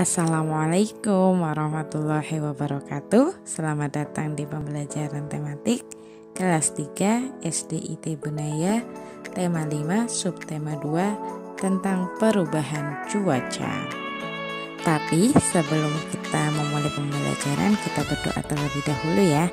Assalamualaikum warahmatullahi wabarakatuh. Selamat datang di pembelajaran tematik Kelas 3 SDIT Bunaya Tema 5 subtema 2 Tentang perubahan cuaca. Tapi sebelum kita memulai pembelajaran Kita berdoa terlebih dahulu ya.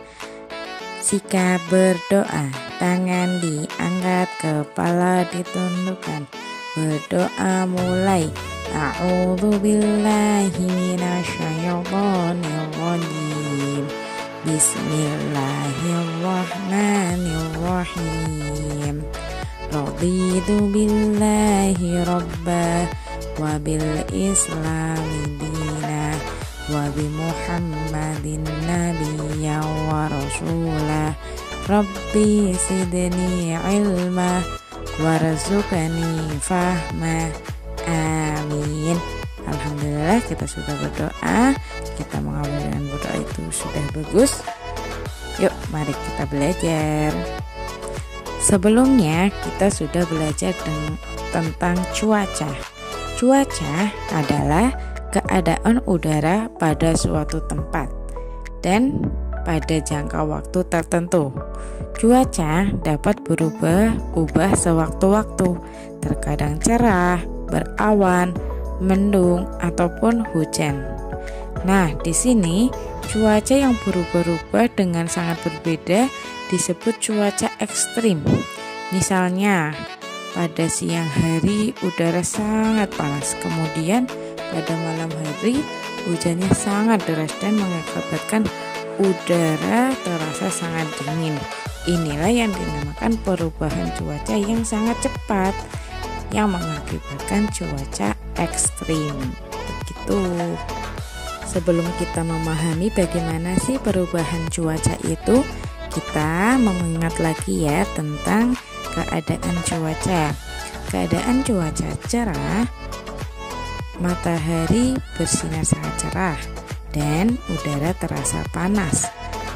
Sikap berdoa Tangan diangkat, kepala ditundukkan. Berdoa mulai أعوذ بالله من الشيطان الرجيم. بسم الله الرحمن الرحيم. رضيت بالله ربا وبالإسلام دينا وبمحمد نبيا ورسولا ربي زدني علما وارزقني فهما. Amin. Alhamdulillah kita sudah berdoa. Kita mengawali dengan berdoa itu sudah bagus. Yuk, mari kita belajar. Sebelumnya kita sudah belajar tentang cuaca. Cuaca adalah keadaan udara pada suatu tempat dan pada jangka waktu tertentu. Cuaca dapat berubah-ubah sewaktu-waktu, terkadang cerah, berawan, mendung, ataupun hujan. Nah, di sini cuaca yang berubah-ubah dengan sangat berbeda disebut cuaca ekstrim. Misalnya, pada siang hari udara sangat panas, kemudian pada malam hari hujannya sangat deras dan mengakibatkan udara terasa sangat dingin. Inilah yang dinamakan perubahan cuaca yang sangat cepat yang mengakibatkan cuaca ekstrim. Begitu. Sebelum kita memahami bagaimana sih perubahan cuaca itu, kita mengingat lagi ya tentang keadaan cuaca. Keadaan cuaca cerah, matahari bersinar sangat cerah dan udara terasa panas.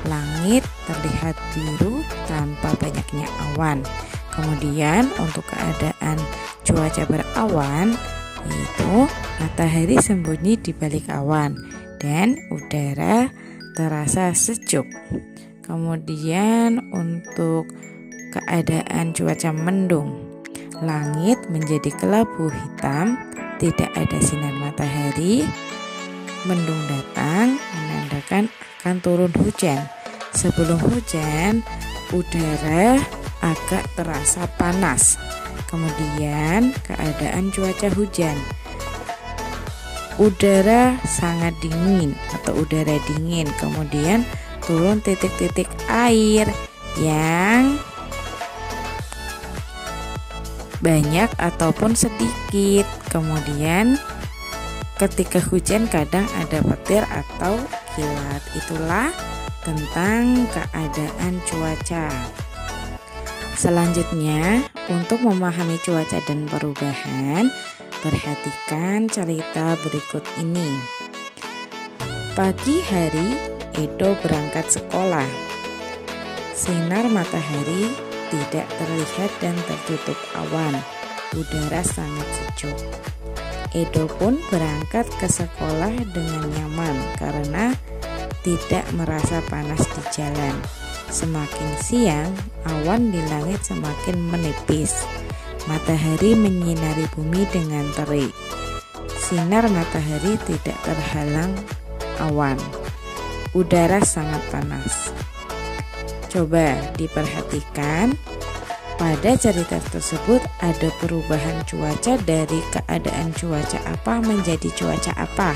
Langit terlihat biru tanpa banyaknya awan. Kemudian untuk keadaan cuaca berawan yaitu matahari sembunyi di balik awan dan udara terasa sejuk. Kemudian untuk keadaan cuaca mendung, langit menjadi kelabu hitam, tidak ada sinar matahari. Mendung datang menandakan akan turun hujan. Sebelum hujan, udara agak terasa panas. Kemudian keadaan cuaca hujan. Udara sangat dingin atau udara dingin. Kemudian turun titik-titik air yang banyak ataupun sedikit. Kemudian ketika hujan kadang ada petir atau kilat. Itulah tentang keadaan cuaca. Selanjutnya, untuk memahami cuaca dan perubahan, perhatikan cerita berikut ini. Pagi hari, Edo berangkat sekolah. Sinar matahari tidak terlihat dan tertutup awan. Udara sangat sejuk. Edo pun berangkat ke sekolah dengan nyaman karena tidak merasa panas di jalan. Semakin siang, awan di langit semakin menipis. Matahari menyinari bumi dengan terik. Sinar matahari tidak terhalang awan. Udara sangat panas. Coba diperhatikan, pada cerita tersebut ada perubahan cuaca dari keadaan cuaca apa menjadi cuaca apa.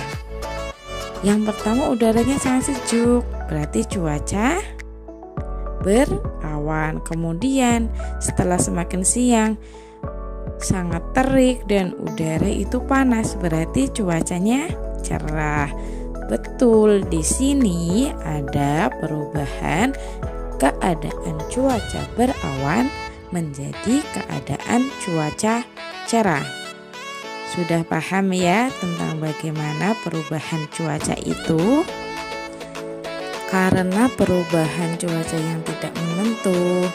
Yang pertama udaranya sangat sejuk, berarti cuaca berawan. Kemudian setelah semakin siang sangat terik dan udara itu panas, berarti cuacanya cerah. Betul, di sini ada perubahan keadaan cuaca berawan menjadi keadaan cuaca cerah. Sudah paham ya tentang bagaimana perubahan cuaca itu? Karena perubahan cuaca yang tidak menentu,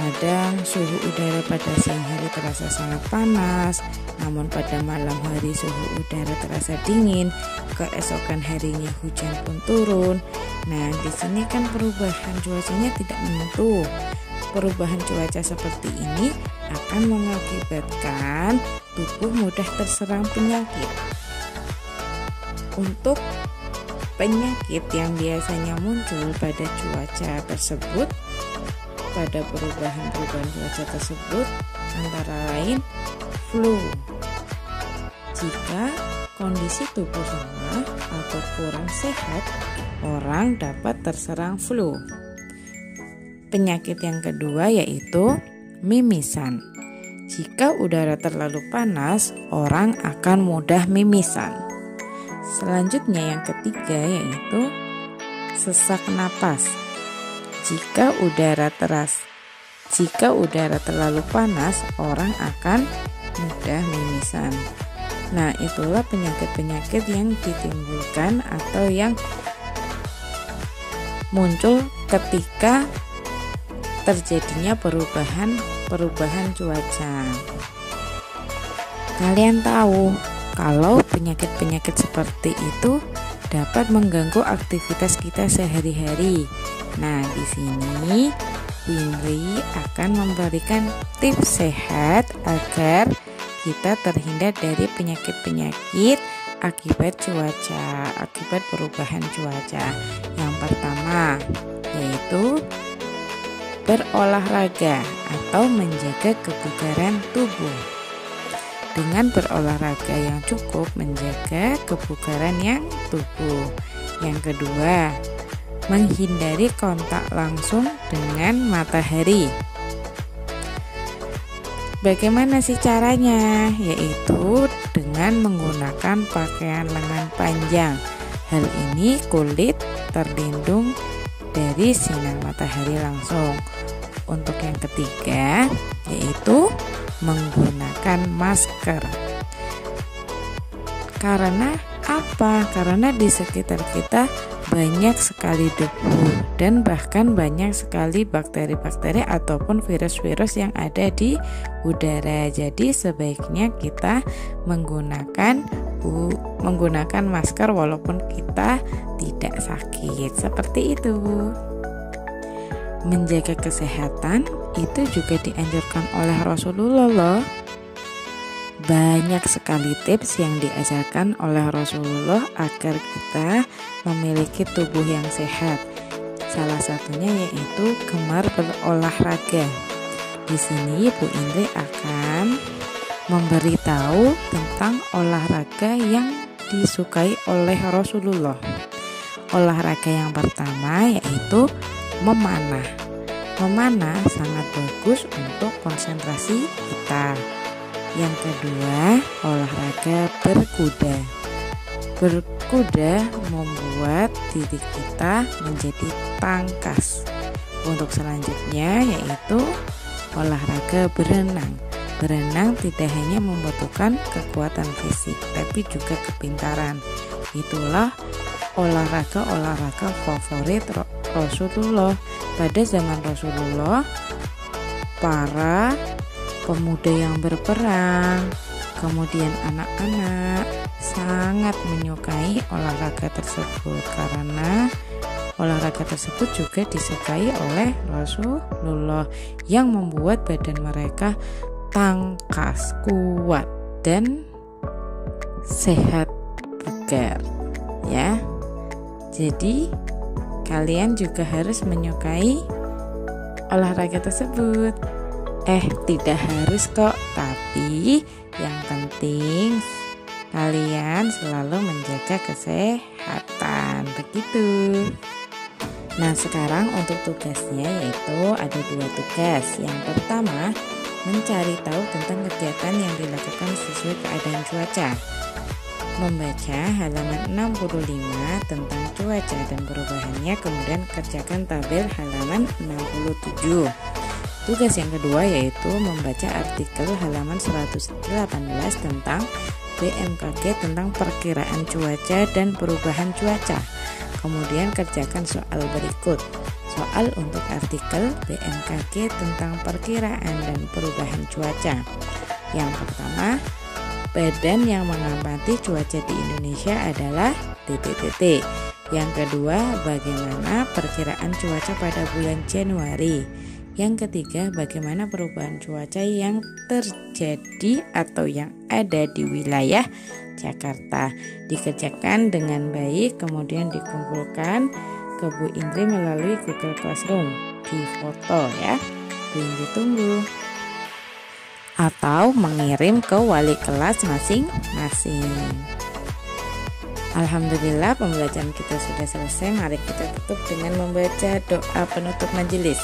Kadang suhu udara pada siang hari terasa sangat panas, namun pada malam hari suhu udara terasa dingin. Keesokan harinya hujan pun turun. Nah, di sini kan perubahan cuacanya tidak menentu. Perubahan cuaca seperti ini akan mengakibatkan tubuh mudah terserang penyakit. Untuk penyakit yang biasanya muncul pada cuaca tersebut pada perubahan-perubahan cuaca tersebut antara lain flu. Jika kondisi tubuh lemah atau kurang sehat, orang dapat terserang flu. Penyakit yang kedua yaitu mimisan. Jika udara terlalu panas, orang akan mudah mimisan. Selanjutnya yang ketiga yaitu sesak napas. Jika udara teras, jika udara terlalu panas, orang akan mudah mimisan. Nah, itulah penyakit-penyakit yang ditimbulkan atau yang muncul ketika terjadinya perubahan-perubahan cuaca. Kalian tahu kalau penyakit-penyakit seperti itu dapat mengganggu aktivitas kita sehari-hari. Nah, di sini Winry akan memberikan tips sehat agar kita terhindar dari penyakit-penyakit akibat cuaca, akibat perubahan cuaca. Yang pertama yaitu berolahraga atau menjaga kebugaran tubuh. Dengan berolahraga yang cukup menjaga kebugaran yang tubuh. Yang kedua, menghindari kontak langsung dengan matahari. Bagaimana sih caranya? Yaitu dengan menggunakan pakaian lengan panjang. Hal ini kulit terlindung dari sinar matahari langsung. Untuk yang ketiga, yaitu menggunakan masker. Karena apa? Karena di sekitar kita banyak sekali debu dan bahkan banyak sekali bakteri-bakteri ataupun virus-virus yang ada di udara. Jadi sebaiknya kita menggunakan menggunakan masker walaupun kita tidak sakit. Seperti itu. Menjaga kesehatan itu juga dianjurkan oleh Rasulullah loh. Banyak sekali tips yang diajarkan oleh Rasulullah agar kita memiliki tubuh yang sehat. Salah satunya yaitu gemar berolahraga. Di sini Bu Indri akan memberitahu tentang olahraga yang disukai oleh Rasulullah. Olahraga yang pertama yaitu memanah. Memanah sangat bagus untuk konsentrasi kita. Yang kedua, olahraga berkuda. Berkuda membuat diri kita menjadi tangkas. Untuk selanjutnya yaitu olahraga berenang. Berenang tidak hanya membutuhkan kekuatan fisik, tapi juga kepintaran. Itulah olahraga-olahraga favorit Rasulullah. Pada zaman Rasulullah, para pemuda yang berperang, kemudian anak-anak sangat menyukai olahraga tersebut karena olahraga tersebut juga disukai oleh Rasulullah yang membuat badan mereka tangkas, kuat dan sehat bugar ya. Jadi kalian juga harus menyukai olahraga tersebut. Eh, tidak harus kok, tapi yang penting kalian selalu menjaga kesehatan. Begitu. Nah, sekarang untuk tugasnya yaitu ada dua tugas. Yang pertama, mencari tahu tentang kegiatan yang dilakukan sesuai keadaan cuaca. Membaca halaman 65 tentang cuaca dan perubahannya, kemudian kerjakan tabel halaman 67. Tugas yang kedua yaitu membaca artikel halaman 118 tentang BMKG tentang perkiraan cuaca dan perubahan cuaca. Kemudian kerjakan soal berikut. Soal untuk artikel BMKG tentang perkiraan dan perubahan cuaca. Yang pertama, badan yang mengamati cuaca di Indonesia adalah TTTT. Yang kedua, bagaimana perkiraan cuaca pada bulan Januari. Yang ketiga, bagaimana perubahan cuaca yang terjadi atau yang ada di wilayah Jakarta. Dikerjakan dengan baik, kemudian dikumpulkan ke Bu Indri melalui Google Classroom di foto ya. Bu Indri tunggu. Atau mengirim ke wali kelas masing-masing. Alhamdulillah pembelajaran kita sudah selesai. Mari kita tutup dengan membaca doa penutup majelis.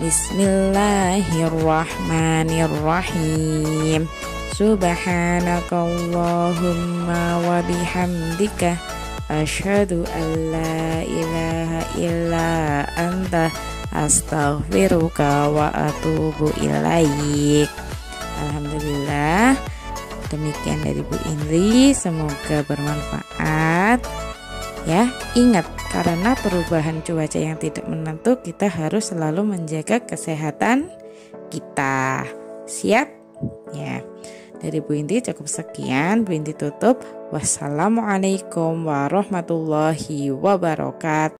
Bismillahirrahmanirrahim. Subhanakallahumma wa bihamdika an la ilaha illa anta astaghfiruka wa atubu ilaik. Alhamdulillah. Demikian dari Bu Indri, semoga bermanfaat. Ya, ingat karena perubahan cuaca yang tidak menentu, kita harus selalu menjaga kesehatan kita. Siap? Ya. Dari Bu Inti cukup sekian. Bu Inti tutup. Wassalamualaikum warahmatullahi wabarakatuh.